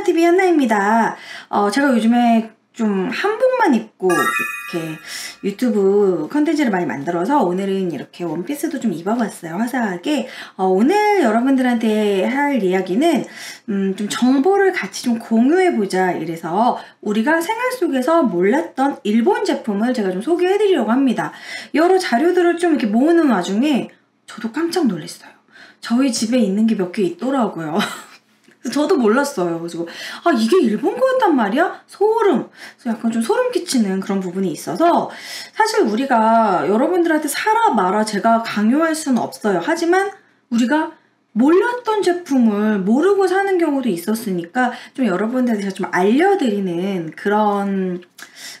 한나TV 한나입니다. 어, 제가 요즘에 좀 한복만 입고 이렇게 유튜브 컨텐츠를 많이 만들어서 오늘은 이렇게 원피스도 좀 입어봤어요. 화사하게. 어, 오늘 여러분들한테 할 이야기는 음, 좀 정보를 같이 좀 공유해보자 이래서 우리가 생활 속에서 몰랐던 일본 제품을 제가 좀 소개해드리려고 합니다. 여러 자료들을 좀 이렇게 모으는 와중에 저도 깜짝 놀랐어요. 저희 집에 있는 게 몇 개 있더라고요. 저도 몰랐어요. 그래서 아 이게 일본 거였단 말이야? 소름. 그래서 약간 좀 소름 끼치는 그런 부분이 있어서 사실 우리가 여러분들한테 사라 마라 제가 강요할 수는 없어요. 하지만 우리가 몰랐던 제품을 모르고 사는 경우도 있었으니까 좀 여러분들한테 제가 좀 알려드리는 그런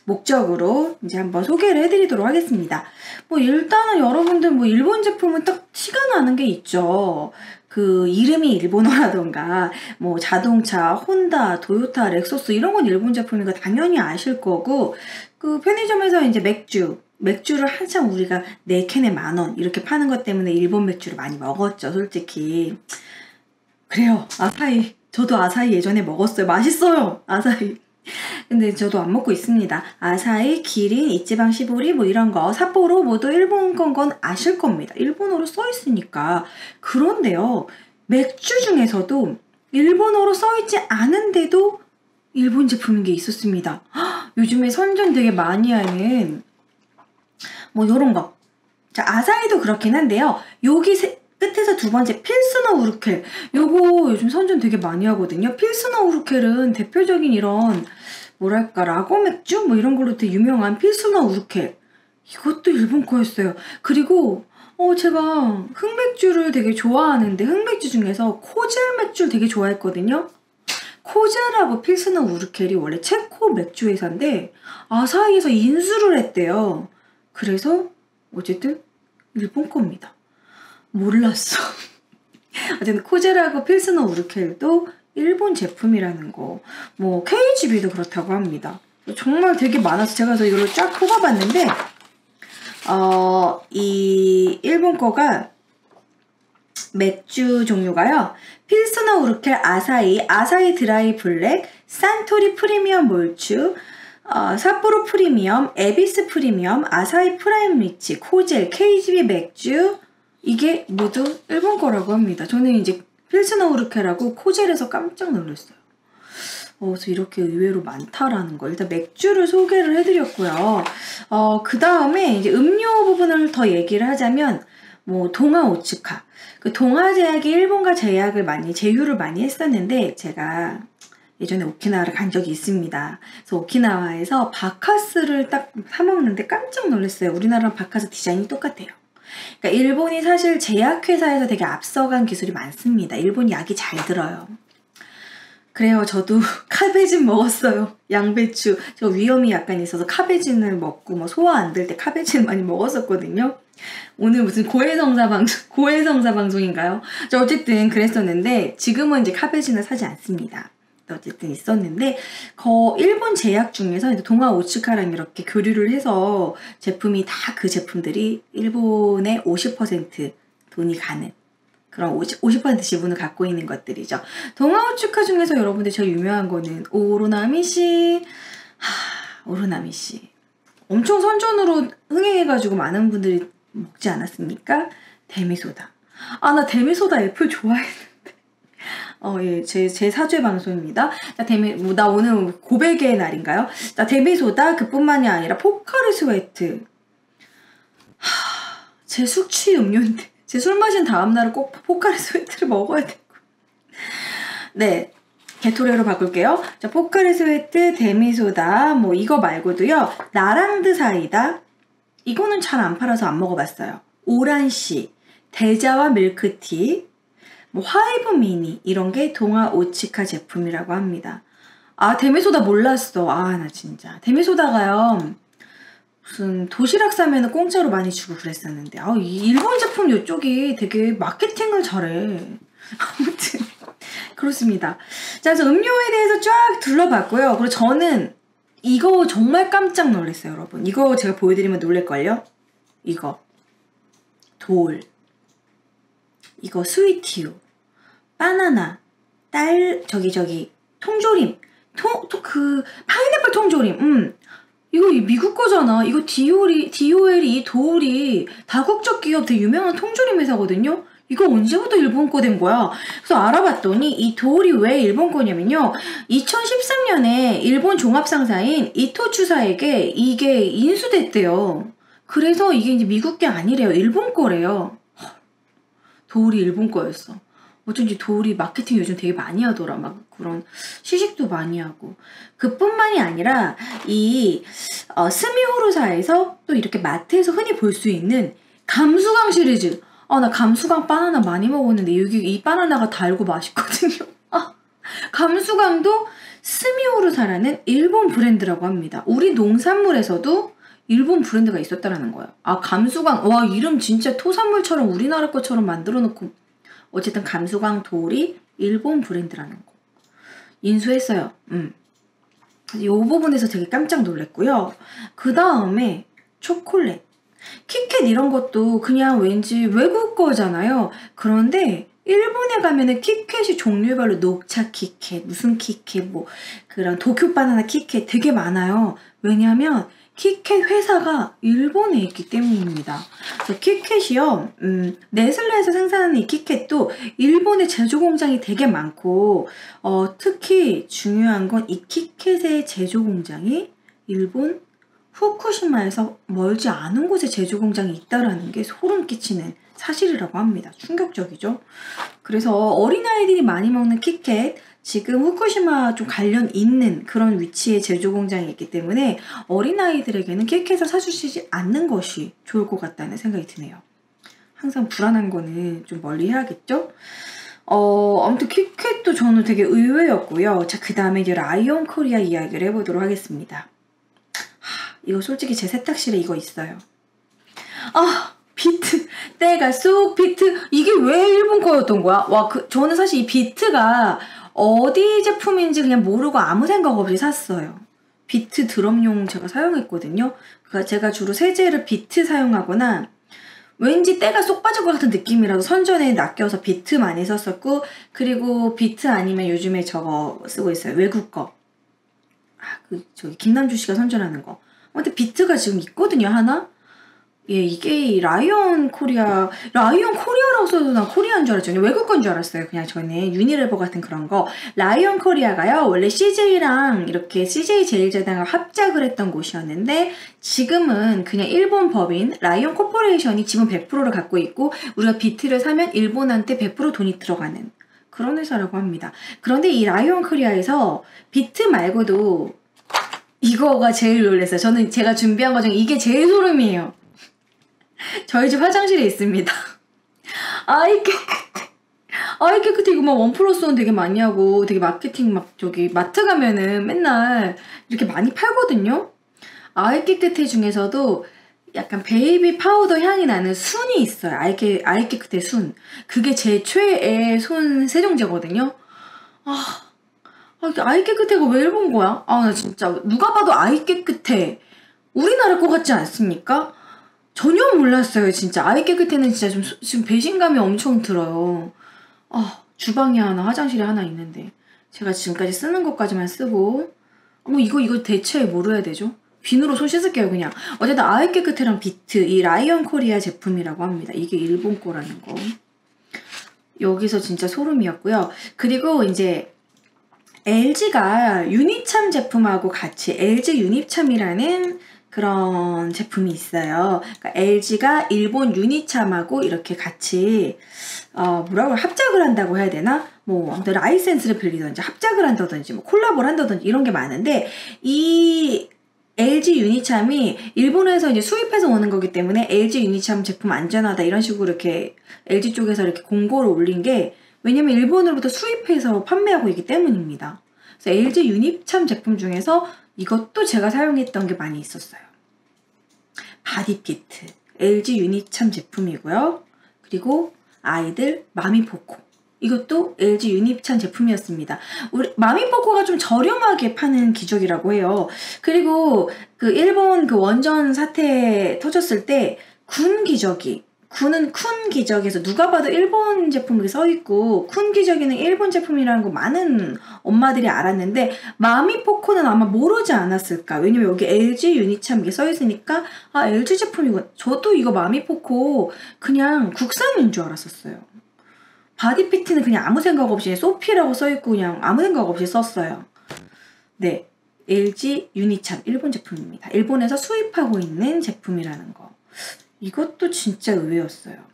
목적으로 이제 한번 소개를 해드리도록 하겠습니다. 뭐 일단은 여러분들 뭐 일본 제품은 딱 티가 나는 게 있죠. 그 이름이 일본어라던가 뭐 자동차, 혼다, 도요타, 렉소스 이런 건 일본 제품이니까 당연히 아실 거고 그 편의점에서 이제 맥주 맥주를 한참 우리가 네 캔에 만 원 이렇게 파는 것 때문에 일본 맥주를 많이 먹었죠, 솔직히. 그래요, 아사히. 저도 아사히 예전에 먹었어요. 맛있어요, 아사히. 근데 저도 안 먹고 있습니다. 아사히, 기린, 이치방 시보리 뭐 이런 거 삿포로 모두 일본 건 건 아실 겁니다. 일본어로 써 있으니까. 그런데요. 맥주 중에서도 일본어로 써 있지 않은데도 일본 제품인 게 있었습니다. 헉, 요즘에 선전 되게 많이 하는 뭐 요런 거. 자, 아사히도 그렇긴 한데요. 여기 세, 끝에서 두 번째 필스너 우르켈. 요거 요즘 선전 되게 많이 하거든요. 필스너 우르켈은 대표적인 이런 뭐랄까 라거 맥주 뭐 이런 걸로 되게 유명한 필스너 우르켈. 이것도 일본 거였어요. 그리고 어 제가 흑맥주를 되게 좋아하는데 흑맥주 중에서 코젤 맥주를 되게 좋아했거든요. 코젤하고 필스너 우르켈이 원래 체코 맥주 회사인데 아사히에서 인수를 했대요. 그래서 어쨌든 일본 겁니다. 몰랐어. 어쨌든 코젤하고 필스너 우르켈도 일본 제품이라는 거. 뭐 KGB도 그렇다고 합니다. 정말 되게 많아서 제가 그래서 이걸로 쫙 뽑아봤는데 어, 이 일본 거가 맥주 종류가요. 필스너 우르켈 아사히, 아사히 드라이 블랙, 산토리 프리미엄 몰츠, 어, 삿포로 프리미엄, 에비스 프리미엄, 아사히 프라임 리치, 코젤, KGB 맥주 이게 모두 일본 거라고 합니다. 저는 이제 필스너 우르켈하고 코젤에서 깜짝 놀랐어요. 어, 그래서 이렇게 의외로 많다라는 거. 일단 맥주를 소개를 해드렸고요. 어, 그 다음에 이제 음료 부분을 더 얘기를 하자면, 뭐, 동아 오츠카. 그 동아 제약이 일본과 제약을 많이, 제휴를 많이 했었는데, 제가 예전에 오키나와를 간 적이 있습니다. 그래서 오키나와에서 바카스를 딱 사먹는데 깜짝 놀랐어요. 우리나라랑 바카스 디자인이 똑같아요. 그러니까 일본이 사실 제약회사에서 되게 앞서간 기술이 많습니다. 일본 약이 잘 들어요. 그래요. 저도 카베진 먹었어요. 양배추. 저 위험이 약간 있어서 카베진을 먹고 뭐 소화 안 될 때 카베진 많이 먹었었거든요. 오늘 무슨 고해성사 방송, 고해성사 방송인가요? 저 어쨌든 그랬었는데 지금은 이제 카베진을 사지 않습니다. 어쨌든 있었는데 거 일본 제약 중에서 동아 오츠카랑 이렇게 교류를 해서 제품이 다 그 제품들이 일본의 50% 돈이 가는 그런 50, 50% 지분을 갖고 있는 것들이죠. 동아 오츠카 중에서 여러분들 제일 유명한 거는 오로나민 C 하, 오로나민 C 엄청 선전으로 흥행해가지고 많은 분들이 먹지 않았습니까? 데미소다. 아, 나 데미소다 애플 좋아했는데. 어, 예, 제, 제 사죄 방송입니다. 자, 데미, 뭐, 나 오늘 고백의 날인가요? 자, 데미소다, 그뿐만이 아니라 포카리 스웨트. 하, 제 숙취 음료인데. 제 술 마신 다음날은 꼭 포카리 스웨트를 먹어야 되고. 네. 게토레이로 바꿀게요. 자, 포카리 스웨트, 데미소다, 뭐, 이거 말고도요. 나랑드 사이다. 이거는 잘 안 팔아서 안 먹어봤어요. 오란씨, 데자와 밀크티, 뭐 화이브 미니 이런 게 동아 오츠카 제품이라고 합니다. 아 데미소다 몰랐어. 아 나 진짜 데미소다가요. 무슨 도시락 사면은 공짜로 많이 주고 그랬었는데 아 일본 제품 이쪽이 되게 마케팅을 잘해. 아무튼 그렇습니다. 자 그래서 음료에 대해서 쫙 둘러봤고요. 그리고 저는 이거 정말 깜짝 놀랐어요, 여러분. 이거 제가 보여드리면 놀랄걸요? 이거 돌 이거 스위티유, 바나나, 딸, 저기, 저기, 통조림. 통, 통, 그, 파인애플 통조림. 음. 이거 미국 거잖아. 이거 디올이, 디오엘이, 도올이 다국적 기업 되게 유명한 통조림 회사거든요. 이거 언제부터 일본 거 된 거야? 그래서 알아봤더니 이 도올이 왜 일본 거냐면요. 2013년에 일본 종합상사인 이토 추사에게 이게 인수됐대요. 그래서 이게 이제 미국 게 아니래요. 일본 거래요. 도올이 일본 거였어. 어쩐지 도울이 마케팅 요즘 되게 많이 하더라. 막 그런 시식도 많이 하고. 그뿐만이 아니라 이 어, 스미호르사에서 또 이렇게 마트에서 흔히 볼 수 있는 감수강 시리즈. 아, 나 감수강 바나나 많이 먹었는데 여기 이 바나나가 달고 맛있거든요. 아, 감수강도 스미호르사라는 일본 브랜드라고 합니다. 우리 농산물에서도 일본 브랜드가 있었다라는 거야. 아, 감수강. 와, 이름 진짜 토산물처럼 우리나라 것처럼 만들어 놓고 어쨌든 감수광 돌이 일본 브랜드라는 거. 인수했어요. 음. 이 부분에서 되게 깜짝 놀랐고요. 그 다음에 초콜릿. 키캣 이런 것도 그냥 왠지 외국 거잖아요. 그런데 일본에 가면은 키캣이 종류별로 녹차 키캣, 무슨 키캣, 뭐 그런 도쿄 바나나 키캣 되게 많아요. 왜냐하면 키캣 회사가 일본에 있기 때문입니다. 그래서 키캣이요, 음, 네슬레에서 생산하는 이 키캣도 일본의 제조 공장이 되게 많고, 어, 특히 중요한 건 이 키캣의 제조 공장이 일본 후쿠시마에서 멀지 않은 곳에 제조 공장이 있다라는 게 소름 끼치는 사실이라고 합니다. 충격적이죠. 그래서 어린아이들이 많이 먹는 키캣, 지금 후쿠시마 좀 관련 있는 그런 위치의 제조 공장이 있기 때문에 어린아이들에게는 케이크에서 사주시지 않는 것이 좋을 것 같다는 생각이 드네요. 항상 불안한 거는 좀 멀리 해야겠죠? 어, 아무튼 키캣도 저는 되게 의외였고요. 자, 그 다음에 이제 라이온 코리아 이야기를 해보도록 하겠습니다. 하, 이거 솔직히 제 세탁실에 이거 있어요. 아, 비트. 때가 쏙 비트. 이게 왜 일본 거였던 거야? 와, 그, 저는 사실 이 비트가 어디 제품인지 그냥 모르고 아무 생각 없이 샀어요. 비트 드럼용 제가 사용했거든요. 그러니까 제가 주로 세제를 비트 사용하거나 왠지 때가 쏙 빠질 것 같은 느낌이라서 선전에 낚여서 비트 많이 썼었고 그리고 비트 아니면 요즘에 저거 쓰고 있어요. 외국 거. 아, 그 저기 김남주 씨가 선전하는 거. 근데 비트가 지금 있거든요, 하나. 예, 이게 라이온 코리아, 라이온 코리아라고 써도 난 코리아인 줄 알았죠. 외국 건 줄 알았어요. 그냥 저는 유니레버 같은 그런 거. 라이온 코리아가요, 원래 CJ랑 이렇게 CJ 제일제당을 합작을 했던 곳이었는데, 지금은 그냥 일본 법인 라이온 코퍼레이션이 지분 100%를 갖고 있고, 우리가 비트를 사면 일본한테 100% 돈이 들어가는 그런 회사라고 합니다. 그런데 이 라이온 코리아에서 비트 말고도 이거가 제일 놀랐어요. 저는 제가 준비한 거 중에 이게 제일 소름이에요. 저희 집 화장실에 있습니다. 아이 깨끗해. 아이 깨끗해. 이거 막 one plus one 되게 많이 하고 되게 마케팅 막 저기 마트 가면은 맨날 이렇게 많이 팔거든요. 아이 깨끗해 중에서도 약간 베이비 파우더 향이 나는 순이 있어요. 아이, 깨, 아이 깨끗해 순. 그게 제 최애 손 세정제거든요. 아, 아 아이 깨끗해가 왜 일본 거야? 아, 나 진짜 누가 봐도 아이 깨끗해. 우리나라 거 같지 않습니까? 전혀 몰랐어요, 진짜. 아이 깨끗해는 진짜 좀, 지금 배신감이 엄청 들어요. 아, 주방에 하나, 화장실에 하나 있는데. 제가 지금까지 쓰는 것까지만 쓰고. 뭐, 이거, 이거 대체 뭐 해야 되죠? 비누로 손 씻을게요, 그냥. 어쨌든 아이 깨끗해랑 비트, 이 라이온 코리아 제품이라고 합니다. 이게 일본 거라는 거. 여기서 진짜 소름이었고요. 그리고 이제 LG가 유니참 제품하고 같이 LG 유니참이라는 그런 제품이 있어요. 그러니까 LG가 일본 유니참하고 이렇게 같이 어 뭐라고 합작을 한다고 해야 되나? 뭐 라이센스를 빌리든지 합작을 한다든지 뭐 콜라보를 한다든지 이런 게 많은데 이 LG 유니참이 일본에서 이제 수입해서 오는 거기 때문에 LG 유니참 제품 안전하다 이런 식으로 이렇게 LG 쪽에서 이렇게 공고를 올린 게 왜냐면 일본으로부터 수입해서 판매하고 있기 때문입니다. 그래서 LG 유니참 제품 중에서 이것도 제가 사용했던 게 많이 있었어요. 바디피트, LG 유니참 제품이고요. 그리고 아이들 마미포코. 이것도 LG 유니참 제품이었습니다. 우리 마미포코가 좀 저렴하게 파는 기저귀라고 해요. 그리고 그 일본 그 원전 사태 터졌을 때 군 기저귀 군은 군 기저귀에서 누가 봐도 일본 제품이 써 있고 군 기저귀에는 일본 제품이라는 거 많은 엄마들이 알았는데 마미 포코는 아마 모르지 않았을까. 왜냐면 여기 LG 유니참 이게 써 있으니까 아 LG 제품이고 저도 이거 마미 포코 그냥 국산인 줄 알았었어요. 바디피트는 그냥 아무 생각 없이 소피라고 써 있고 그냥 아무 생각 없이 썼어요. 네 LG 유니참 일본 제품입니다. 일본에서 수입하고 있는 제품이라는 거 이것도 진짜 의외였어요.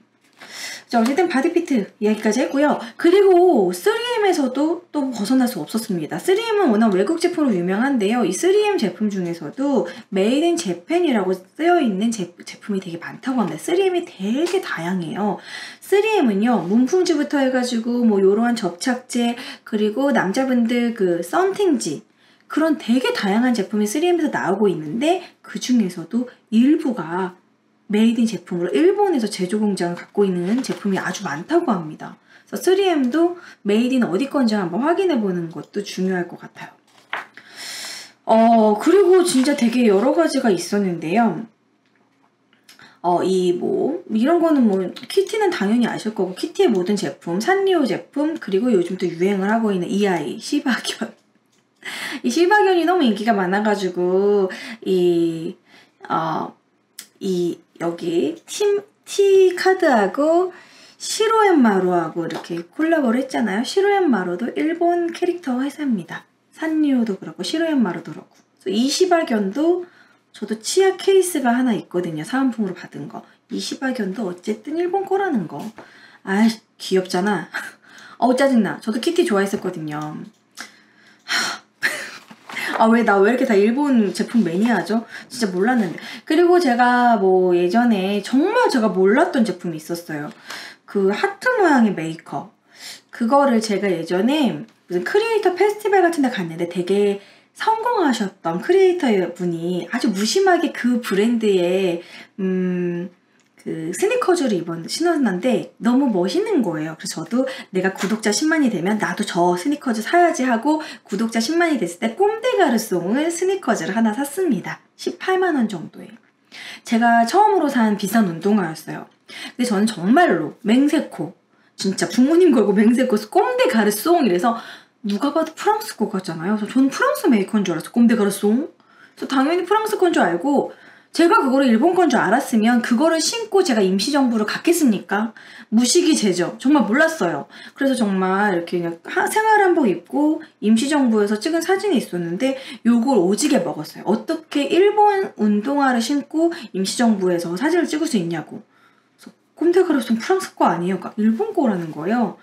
자, 어쨌든 바디피트 이야기까지 했고요. 그리고 3M에서도 또 벗어날 수 없었습니다. 3M은 워낙 외국 제품으로 유명한데요. 이 3M 제품 중에서도 Made in Japan이라고 쓰여 있는 제, 제품이 되게 많다고 합니다. 3M이 되게 다양해요. 3M은요, 문풍지부터 해가지고 뭐 이러한 접착제, 그리고 남자분들 그 썬팅지, 그런 되게 다양한 제품이 3M에서 나오고 있는데 그 중에서도 일부가 Made in Japan으로 일본에서 제조 공장을 갖고 있는 제품이 아주 많다고 합니다. 그래서 3M도 Made in 어디 건지 한번 확인해 보는 것도 중요할 것 같아요. 어, 그리고 진짜 되게 여러 가지가 있었는데요. 어, 이 뭐, 이런 거는 뭐, 키티는 당연히 아실 거고, 키티의 모든 제품, 산리오 제품, 그리고 요즘 또 유행을 하고 있는 이 아이, 시바견. 이 시바견이 너무 인기가 많아가지고, 이, 어, 이 여기 팀, T 카드하고 시로앤마루하고 이렇게 콜라보를 했잖아요. 시로앤마루도 일본 캐릭터 회사입니다. 산리오도 그렇고 시로앤마루도 그렇고. 이 시바견도 저도 치아 케이스가 하나 있거든요. 사은품으로 받은 거. 이 시바견도 어쨌든 일본 거라는 거. 아 귀엽잖아. 어우 짜증나. 저도 키티 좋아했었거든요. 아 왜 나 왜 이렇게 다 일본 제품 매니아죠? 진짜 몰랐는데. 그리고 제가 뭐 예전에 정말 제가 몰랐던 제품이 있었어요. 그 하트 모양의 메이커. 그거를 제가 예전에 무슨 크리에이터 페스티벌 같은 데 갔는데 되게 성공하셨던 크리에이터 분이 아주 무심하게 그 브랜드의 음 그 스니커즈를 이번 신었는데 너무 멋있는 거예요. 그래서 저도 내가 구독자 10만이 되면 나도 저 스니커즈 사야지 하고 구독자 10만이 됐을 때 꼼데가르송을 스니커즈를 하나 샀습니다. 18만원 정도에. 제가 처음으로 산 비싼 운동화였어요. 근데 저는 정말로 맹세코 진짜 부모님 걸고 맹세코 꼼데 가르송 이래서 누가 봐도 프랑스 거 같잖아요. 저는 프랑스 메이커인 줄 알았어. 꼼데 가르송. 그래서 당연히 프랑스 건 줄 알고 제가 그거를 일본 건 줄 알았으면 그거를 신고 제가 임시정부를 갔겠습니까? 무식이 죄죠. 정말 몰랐어요. 그래서 정말 이렇게 그냥 생활 한복 입고 임시정부에서 찍은 사진이 있었는데 요걸 오지게 먹었어요. 어떻게 일본 운동화를 신고 임시정부에서 사진을 찍을 수 있냐고. 그래서 꼼데가르송 프랑스 거 아니에요? 그러니까 일본 거라는 거예요.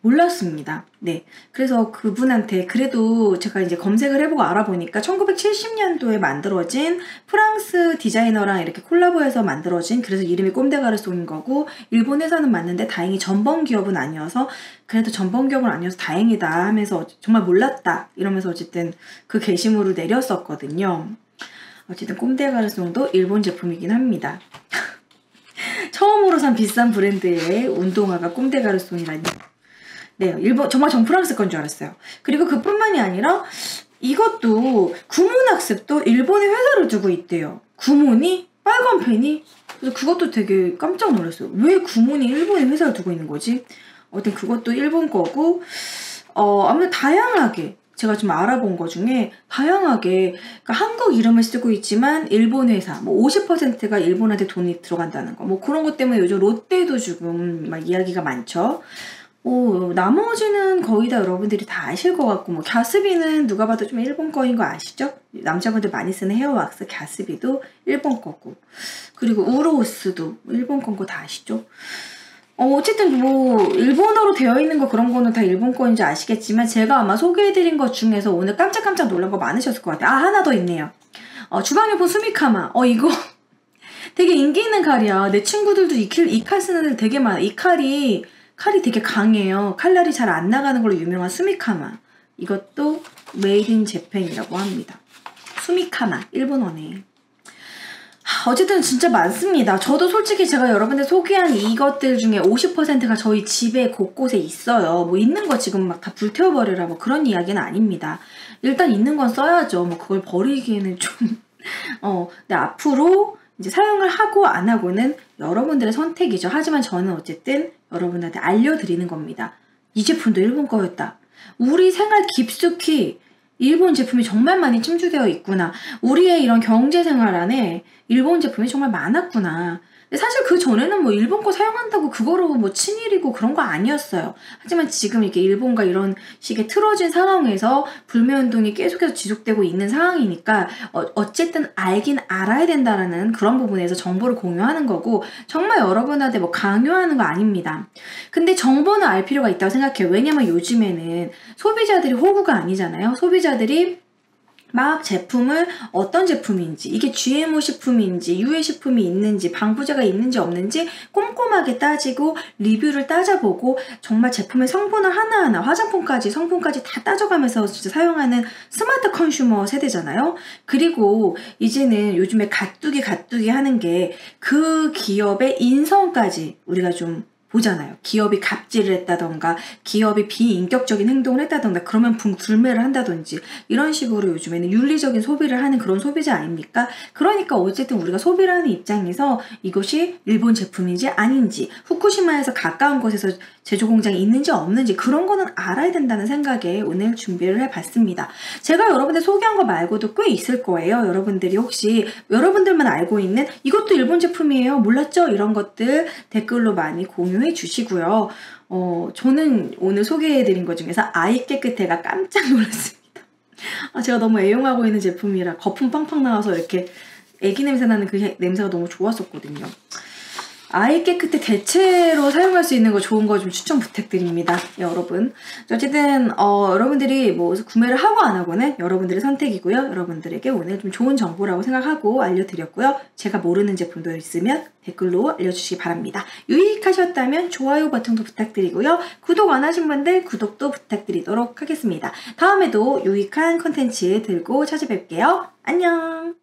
몰랐습니다. 네. 그래서 그분한테 그래도 제가 이제 검색을 해보고 알아보니까 1970년도에 만들어진 프랑스 디자이너랑 이렇게 콜라보해서 만들어진 그래서 이름이 꼼데가르송인 거고 일본 회사는 맞는데 다행히 전범 기업은 아니어서 그래도 전범 기업은 아니어서 다행이다 하면서 정말 몰랐다 이러면서 어쨌든 그 게시물을 내렸었거든요. 어쨌든 꼼데가르송도 일본 제품이긴 합니다. 처음으로 산 비싼 브랜드의 운동화가 꼼데가르송이라니 네, 일본 정말 전 프랑스 건 줄 알았어요. 그리고 그뿐만이 아니라 이것도 구몬학습도 일본에 회사를 두고 있대요. 구몬이 빨간 펜이 그래서 그것도 되게 깜짝 놀랐어요. 왜 구몬이 일본에 회사를 두고 있는 거지? 어쨌든 그것도 일본 거고 어 아무튼 다양하게 제가 좀 알아본 것 중에 다양하게 그러니까 한국 이름을 쓰고 있지만 일본 회사 뭐 50%가 일본한테 돈이 들어간다는 거 뭐 그런 것 때문에 요즘 롯데도 지금 막 이야기가 많죠. 오, 나머지는 거의 다 여러분들이 다 아실 것 같고, 뭐, 갸스비는 누가 봐도 좀 일본 거인 거 아시죠? 남자분들 많이 쓰는 헤어왁스 갸스비도 일본 거고. 그리고 우르오스도 일본 건 거 다 아시죠? 어, 어쨌든 뭐, 일본어로 되어 있는 거 그런 거는 다 일본 거인지 아시겠지만, 제가 아마 소개해드린 것 중에서 오늘 깜짝깜짝 놀란 거 많으셨을 것 같아요. 아, 하나 더 있네요. 어, 주방용품 수미카마. 어, 이거. 되게 인기 있는 칼이야. 내 친구들도 이, 칼, 쓰는 애들 되게 많아. 이 칼이 칼이 되게 강해요. 칼날이 잘 안 나가는 걸로 유명한 수미카마. 이것도 Made in Japan이라고 합니다. 수미카마, 일본어네. 어쨌든 진짜 많습니다. 저도 솔직히 제가 여러분들 소개한 이것들 중에 50%가 저희 집에 곳곳에 있어요. 뭐 있는 거 지금 막 다 불태워버리라 뭐 그런 이야기는 아닙니다. 일단 있는 건 써야죠. 뭐 그걸 버리기에는 좀, 어, 근데 앞으로 이제 사용을 하고 안 하고는 여러분들의 선택이죠. 하지만 저는 어쨌든 여러분한테 알려드리는 겁니다. 이 제품도 일본 거였다. 우리 생활 깊숙이 일본 제품이 정말 많이 침투되어 있구나. 우리의 이런 경제 생활 안에 일본 제품이 정말 많았구나. 사실 그 전에는 뭐 일본 거 사용한다고 그거로 뭐 친일이고 그런 거 아니었어요. 하지만 지금 이렇게 일본과 이런 식의 틀어진 상황에서 불매운동이 계속해서 지속되고 있는 상황이니까 어, 쨌든 알긴 알아야 된다라는 그런 부분에서 정보를 공유하는 거고 정말 여러분한테 뭐 강요하는 거 아닙니다. 근데 정보는 알 필요가 있다고 생각해요. 왜냐면 요즘에는 소비자들이 호구가 아니잖아요. 소비자들이 막 제품을 어떤 제품인지 이게 GMO 식품인지 유해 식품이 있는지 방부제가 있는지 없는지 꼼꼼하게 따지고 리뷰를 따져보고 정말 제품의 성분을 하나하나 화장품까지 성분까지 다 따져가면서 진짜 사용하는 스마트 컨슈머 세대잖아요. 그리고 이제는 요즘에 가뚜기 가뚜기 하는 게 그 기업의 인성까지 우리가 좀 보잖아요. 기업이 갑질을 했다던가, 기업이 비인격적인 행동을 했다던가, 그러면 불매를 한다든지, 이런 식으로 요즘에는 윤리적인 소비를 하는 그런 소비자 아닙니까? 그러니까 어쨌든 우리가 소비를 하는 입장에서 이것이 일본 제품인지 아닌지, 후쿠시마에서 가까운 곳에서 제조 공장이 있는지 없는지, 그런 거는 알아야 된다는 생각에 오늘 준비를 해봤습니다. 제가 여러분들 소개한 거 말고도 꽤 있을 거예요. 여러분들이 혹시, 여러분들만 알고 있는 이것도 일본 제품이에요. 몰랐죠? 이런 것들 댓글로 많이 공유 공유해 주시고요. 어, 저는 오늘 소개해 드린 것 중에서 아이 깨끗해가 깜짝 놀랐습니다. 아, 제가 너무 애용하고 있는 제품이라 거품 빵빵 나와서 이렇게 애기 냄새 나는 그 냄새가 너무 좋았었거든요. 아이 깨끗해 대체로 사용할 수 있는 거 좋은 거 좀 추천 부탁드립니다. 여러분. 어쨌든, 어, 여러분들이 뭐 구매를 하고 안 하고는 여러분들의 선택이고요. 여러분들에게 오늘 좀 좋은 정보라고 생각하고 알려드렸고요. 제가 모르는 제품도 있으면 댓글로 알려주시기 바랍니다. 유익하셨다면 좋아요 버튼도 부탁드리고요. 구독 안 하신 분들 구독도 부탁드리도록 하겠습니다. 다음에도 유익한 컨텐츠 들고 찾아뵐게요. 안녕!